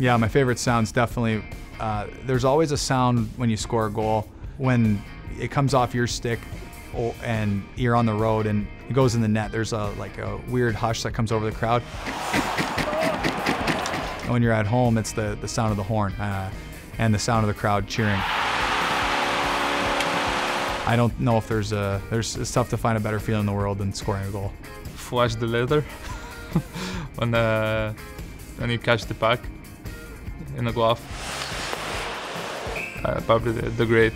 Yeah, my favorite sound's definitely. Uh, there's always a sound when you score a goal when it comes off your stick, and you're on the road and it goes in the net. There's a like a weird hush that comes over the crowd. And when you're at home, it's the the sound of the horn uh, and the sound of the crowd cheering. I don't know if there's a there's it's tough to find a better feeling in the world than scoring a goal. Flash the leather when uh, when you catch the puck in the glove. Uh, probably the, the great,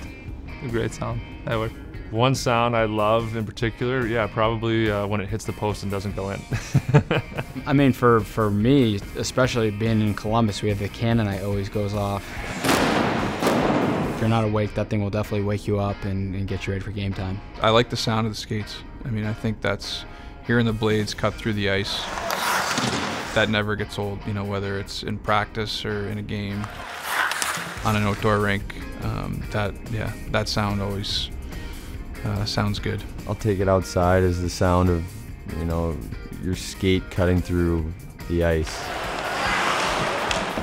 the great sound ever. One sound I love in particular, yeah, probably uh, when it hits the post and doesn't go in. I mean, for, for me, especially being in Columbus, we have the cannon that always goes off. If you're not awake, that thing will definitely wake you up and, and get you ready for game time. I like the sound of the skates. I mean, I think that's hearing the blades cut through the ice. That never gets old, you know, whether it's in practice or in a game, on an outdoor rink. Um, that, yeah, that sound always uh, sounds good. I'll take it outside as the sound of, you know, your skate cutting through the ice.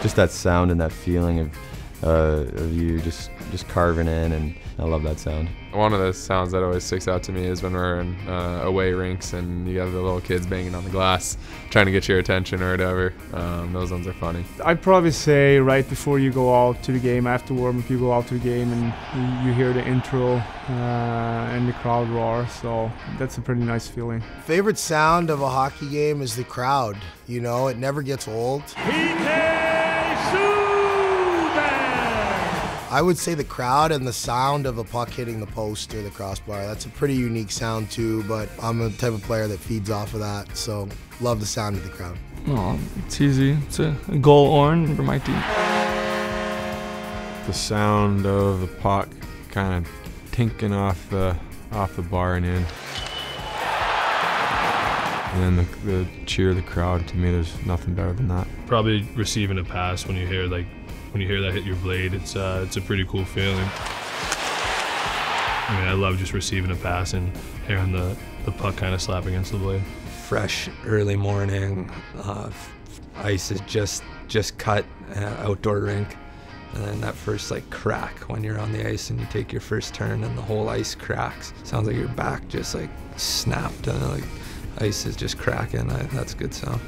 Just that sound and that feeling of, uh, of you just just carving in, and I love that sound. One of the sounds that always sticks out to me is when we're in uh, away rinks and you have the little kids banging on the glass, trying to get your attention or whatever. Um, those ones are funny. I'd probably say right before you go out to the game, after warm up, you go out to the game and you, you hear the intro uh, and the crowd roar. So that's a pretty nice feeling. Favorite sound of a hockey game is the crowd. You know, it never gets old. I would say the crowd and the sound of a puck hitting the post or the crossbar. That's a pretty unique sound too, but I'm a type of player that feeds off of that. So love the sound of the crowd. Oh, it's easy. It's a, a goal on for my team. The sound of the puck kind of tinking off the off the bar and in. And then the, the cheer of the crowd, to me, there's nothing better than that. Probably receiving a pass when you hear like when you hear that hit your blade. It's uh, it's a pretty cool feeling. I mean, I love just receiving a pass and hearing the, the puck kind of slap against the blade. Fresh early morning, uh, ice is just just cut, uh, outdoor rink, and then that first like crack when you're on the ice and you take your first turn and the whole ice cracks. Sounds like your back just like snapped and like ice is just cracking. I, that's a good sound.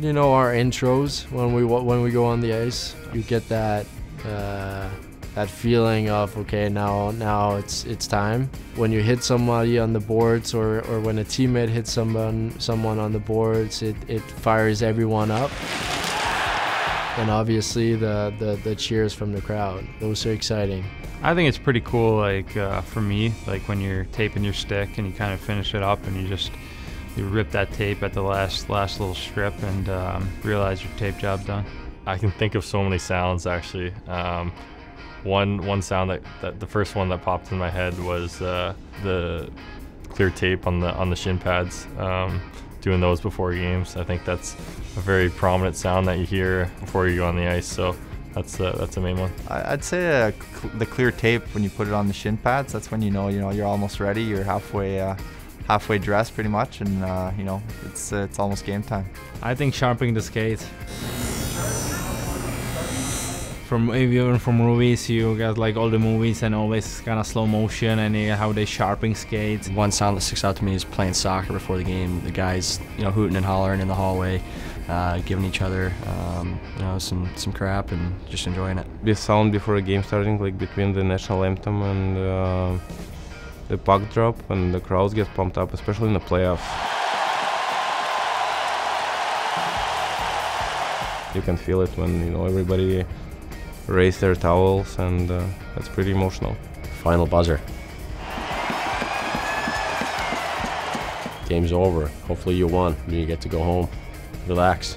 You know our intros when we when we go on the ice. You get that uh, that feeling of okay now now it's it's time. When you hit somebody on the boards or, or when a teammate hits someone someone on the boards, it, it fires everyone up. And obviously the, the, the cheers from the crowd. Those are exciting. I think it's pretty cool, like uh, for me, like when you're taping your stick and you kind of finish it up and you just you rip that tape at the last last little strip and um, realize your tape job done. I can think of so many sounds actually. Um, one one sound that, that the first one that popped in my head was uh, the clear tape on the on the shin pads. Um, doing those before games, I think that's a very prominent sound that you hear before you go on the ice. So that's uh, that's the main one. I'd say uh, cl- the clear tape when you put it on the shin pads. That's when you know you know you're almost ready. You're halfway uh, halfway dressed pretty much, and uh, you know it's uh, it's almost game time. I think sharpening the skate. From even from movies, you got like all the movies and always kind of slow motion and uh, how they sharpen skates. One sound that sticks out to me is playing soccer before the game. The guys, you know, hooting and hollering in the hallway, uh, giving each other, um, you know, some some crap and just enjoying it. The sound before a game starting, like between the national anthem and uh, the puck drop, and the crowds get pumped up, especially in the playoffs. You can feel it when you know everybody raise their towels, and uh, that's pretty emotional. Final buzzer. Game's over. Hopefully you won. You get to go home. Relax.